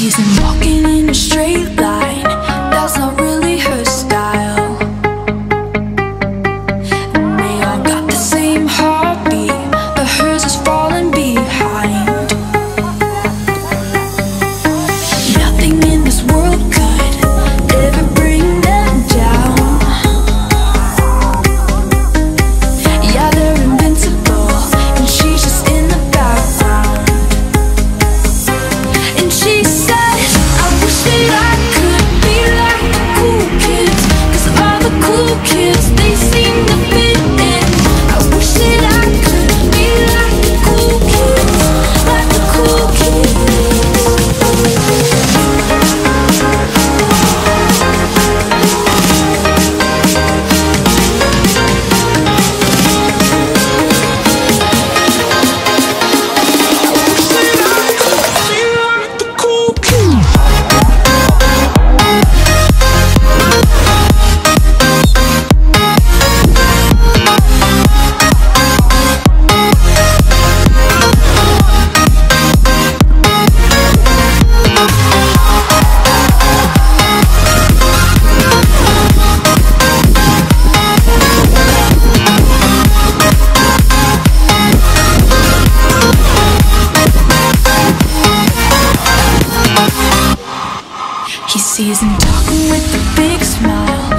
He's been walking in a straight line. you season Talking with a big smile.